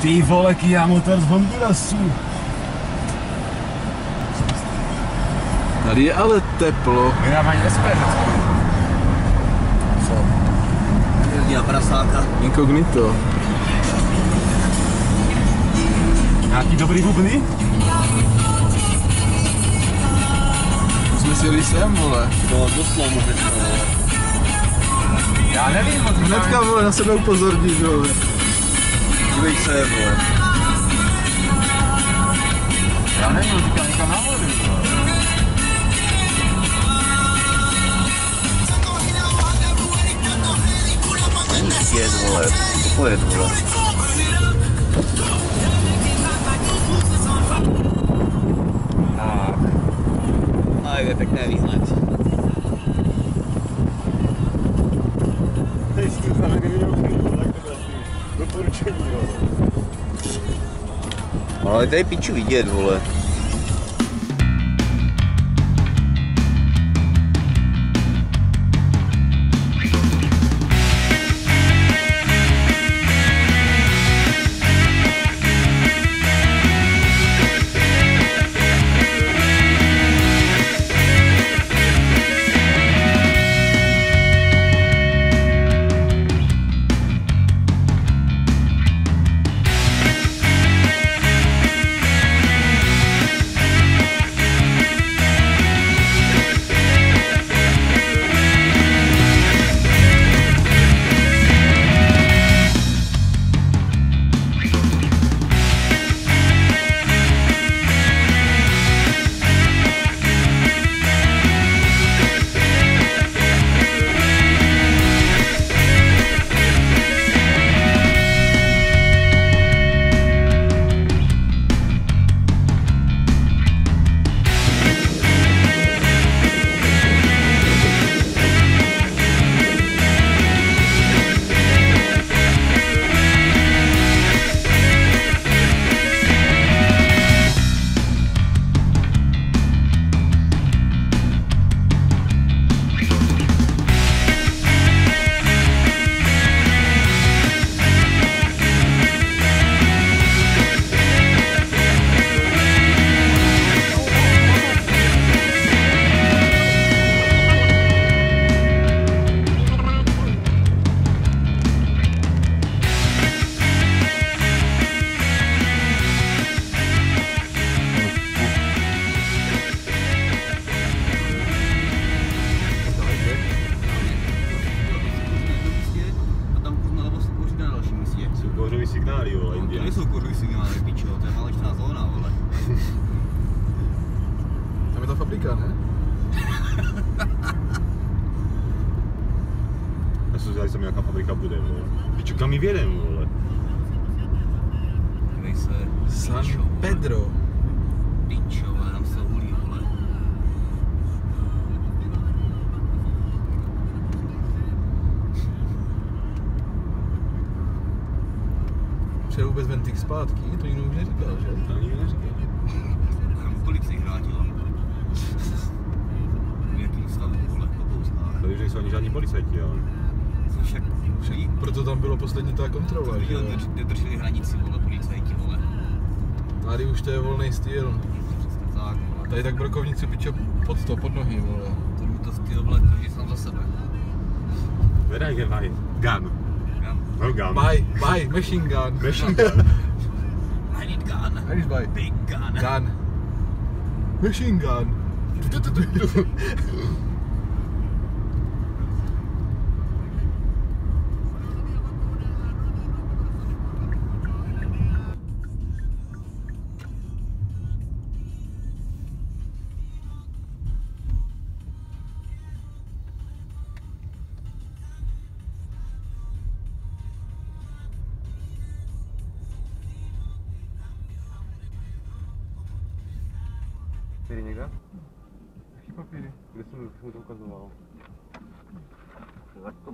Ty vole, Kia motor z Hondurasu. Tady je ale teplo. Vydávání SPD. Co? Jezdí na prasáka. Inkognito. Nějaký dobrý bubny? Jsme si jeli sem, vole. No, dost mám hnedka, vole. Já nevím, moc Hnedka, vole, na sebe upozornit, vole. Dívej se, vole. Já nevím, říkám někam nahoru. vole. Nic jet, vole. Pojet, vole. Ale tady piču vidět, vole. Nejsou kouřový signály, pičo, to je válečná zóna, vole. Tam je ta fabrika, ne? Já jsem zvědavý, tam nějaká fabrika bude, vole. Piču, kam my vědem, vole? San pičo, vole. Pedro. Pičo, vole, tam se hulí, vole. Přijel vůbec Ventik zpátky, to nikdo už neříkal, že? To nikdo neříká. Tam policii vrátila. V jakým stavu, vole, po pouskách. Tady už nejsou ani žádní policajti, ale. Co však, Však proto tam bylo poslední ta kontrola, že jo? kde drželi hranici, vole, policajti, vole. Tady už to je volný styl. Tak, vole. Tady tak brokovníci piče pod to, pod nohy, vole. To jdu to styl, vole, každý sám za sebe. Get my gun? Já, No gun. Buy, buy, machine gun. Machine gun. I need gun. I need buy. Big gun. Gun. Machine gun. Papíry někde? Jaký papíry? Kde jsem mu to ukazoval? Tak to